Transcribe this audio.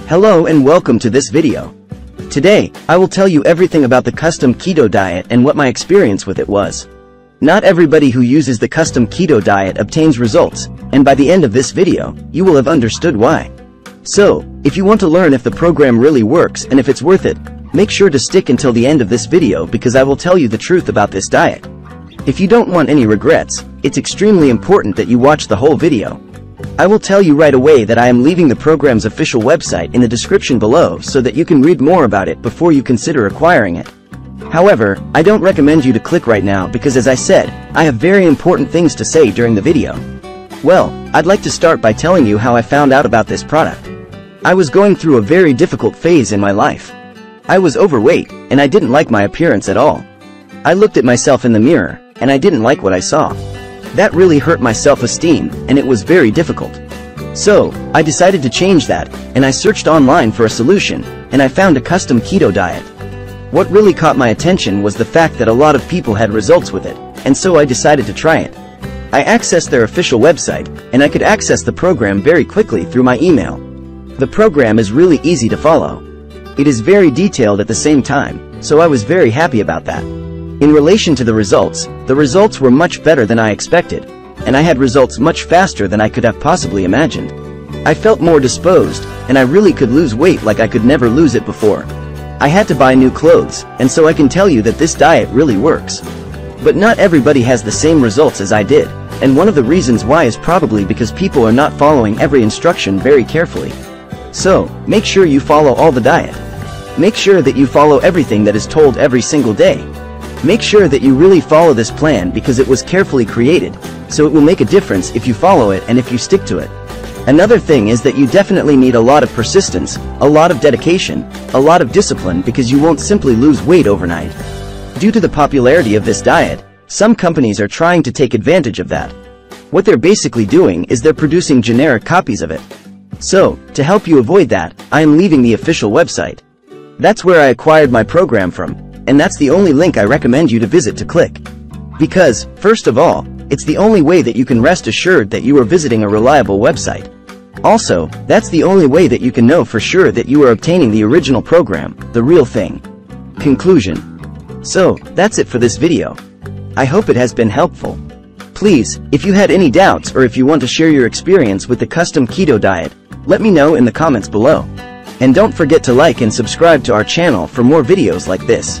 Hello and welcome to this video. Today, I will tell you everything about the custom keto diet and what my experience with it was. Not everybody who uses the custom keto diet obtains results, and by the end of this video, you will have understood why. So, if you want to learn if the program really works and if it's worth it, make sure to stick until the end of this video because I will tell you the truth about this diet. If you don't want any regrets, it's extremely important that you watch the whole video. I will tell you right away that I am leaving the program's official website in the description below so that you can read more about it before you consider acquiring it. However, I don't recommend you to click right now because as I said, I have very important things to say during the video. Well, I'd like to start by telling you how I found out about this product. I was going through a very difficult phase in my life. I was overweight, and I didn't like my appearance at all. I looked at myself in the mirror, and I didn't like what I saw. That really hurt my self-esteem, and it was very difficult. So, I decided to change that, and I searched online for a solution, and I found a custom keto diet. What really caught my attention was the fact that a lot of people had results with it, and so I decided to try it. I accessed their official website, and I could access the program very quickly through my email. The program is really easy to follow. It is very detailed at the same time, so I was very happy about that. In relation to the results, the results were much better than I expected, and I had results much faster than I could have possibly imagined. I felt more disposed, and I really could lose weight like I could never lose it before. I had to buy new clothes, and so I can tell you that this diet really works. But not everybody has the same results as I did, and one of the reasons why is probably because people are not following every instruction very carefully. So, make sure you follow all the diet. Make sure that you follow everything that is told every single day, Make sure that you really follow this plan because it was carefully created, so it will make a difference if you follow it and if you stick to it. Another thing is that you definitely need a lot of persistence, a lot of dedication, a lot of discipline because you won't simply lose weight overnight. Due to the popularity of this diet, some companies are trying to take advantage of that. What they're basically doing is they're producing generic copies of it. So, to help you avoid that, I am leaving the official website. That's where I acquired my program from, and that's the only link I recommend you to visit to click. Because, first of all, it's the only way that you can rest assured that you are visiting a reliable website. Also, that's the only way that you can know for sure that you are obtaining the original program, the real thing. Conclusion. So, that's it for this video. I hope it has been helpful. Please, if you had any doubts or if you want to share your experience with the custom keto diet, let me know in the comments below. And don't forget to like and subscribe to our channel for more videos like this.